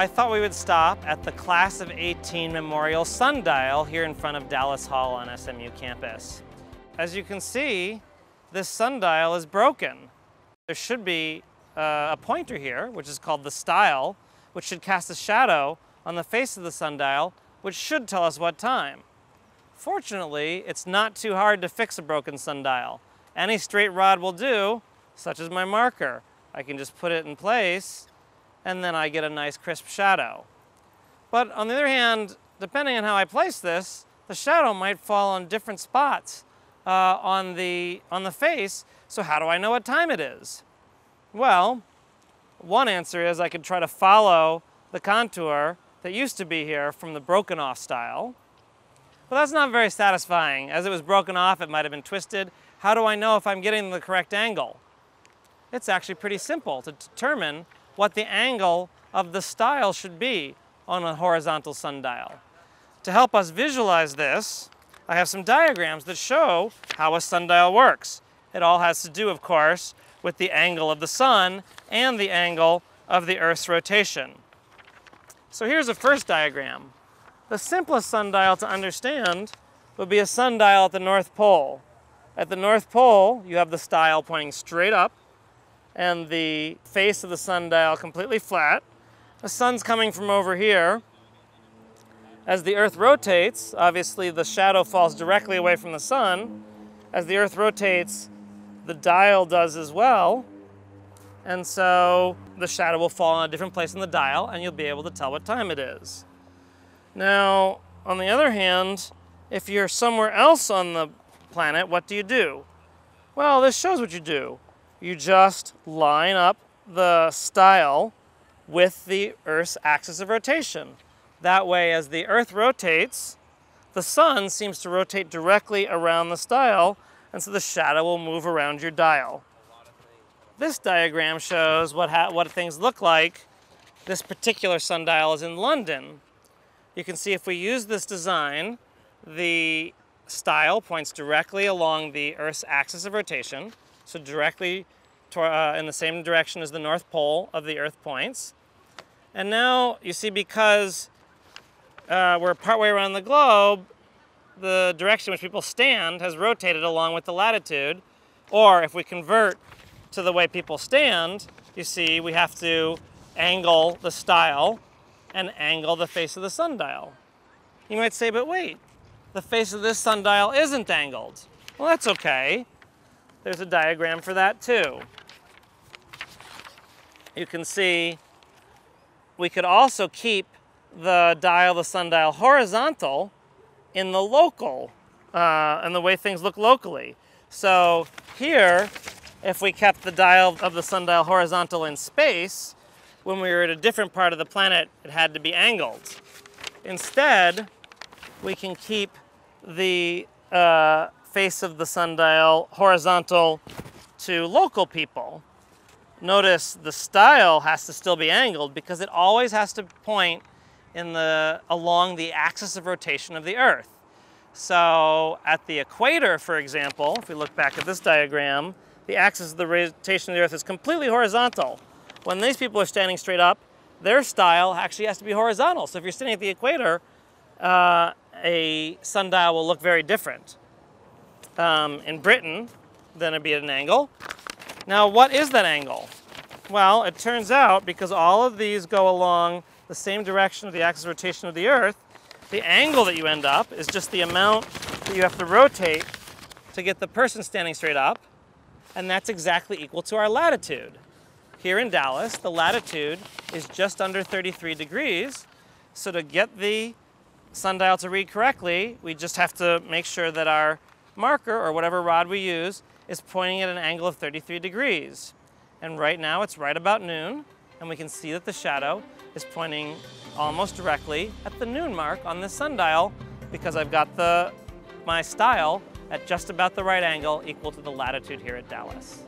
I thought we would stop at the Class of 18 Memorial Sundial here in front of Dallas Hall on SMU campus. As you can see, this sundial is broken. There should be uh, a pointer here, which is called the style, which should cast a shadow on the face of the sundial, which should tell us what time. Fortunately, it's not too hard to fix a broken sundial. Any straight rod will do, such as my marker. I can just put it in place and then I get a nice crisp shadow. But on the other hand, depending on how I place this, the shadow might fall on different spots uh, on, the, on the face, so how do I know what time it is? Well, one answer is I could try to follow the contour that used to be here from the broken off style. But that's not very satisfying. As it was broken off, it might have been twisted. How do I know if I'm getting the correct angle? It's actually pretty simple to determine what the angle of the style should be on a horizontal sundial. To help us visualize this, I have some diagrams that show how a sundial works. It all has to do, of course, with the angle of the sun and the angle of the Earth's rotation. So here's a first diagram. The simplest sundial to understand would be a sundial at the North Pole. At the North Pole, you have the style pointing straight up and the face of the sundial completely flat. The sun's coming from over here. As the Earth rotates, obviously the shadow falls directly away from the sun. As the Earth rotates, the dial does as well. And so the shadow will fall on a different place in the dial and you'll be able to tell what time it is. Now, on the other hand, if you're somewhere else on the planet, what do you do? Well, this shows what you do you just line up the style with the Earth's axis of rotation. That way, as the Earth rotates, the sun seems to rotate directly around the style, and so the shadow will move around your dial. This diagram shows what, what things look like. This particular sundial is in London. You can see if we use this design, the style points directly along the Earth's axis of rotation so directly to, uh, in the same direction as the North Pole of the Earth points. And now you see because uh, we're partway around the globe, the direction which people stand has rotated along with the latitude. Or if we convert to the way people stand, you see we have to angle the style and angle the face of the sundial. You might say, but wait, the face of this sundial isn't angled. Well, that's okay. There's a diagram for that too. You can see we could also keep the dial, the sundial horizontal in the local, uh, and the way things look locally. So here, if we kept the dial of the sundial horizontal in space, when we were at a different part of the planet, it had to be angled. Instead, we can keep the uh, face of the sundial horizontal to local people. Notice the style has to still be angled because it always has to point in the, along the axis of rotation of the Earth. So at the equator, for example, if we look back at this diagram, the axis of the rotation of the Earth is completely horizontal. When these people are standing straight up, their style actually has to be horizontal. So if you're standing at the equator, uh, a sundial will look very different. Um, in Britain, then it'd be at an angle. Now, what is that angle? Well, it turns out because all of these go along the same direction of the axis of rotation of the Earth, the angle that you end up is just the amount that you have to rotate to get the person standing straight up, and that's exactly equal to our latitude. Here in Dallas, the latitude is just under 33 degrees, so to get the sundial to read correctly, we just have to make sure that our marker, or whatever rod we use, is pointing at an angle of 33 degrees. And right now it's right about noon, and we can see that the shadow is pointing almost directly at the noon mark on this sundial because I've got the, my style at just about the right angle equal to the latitude here at Dallas.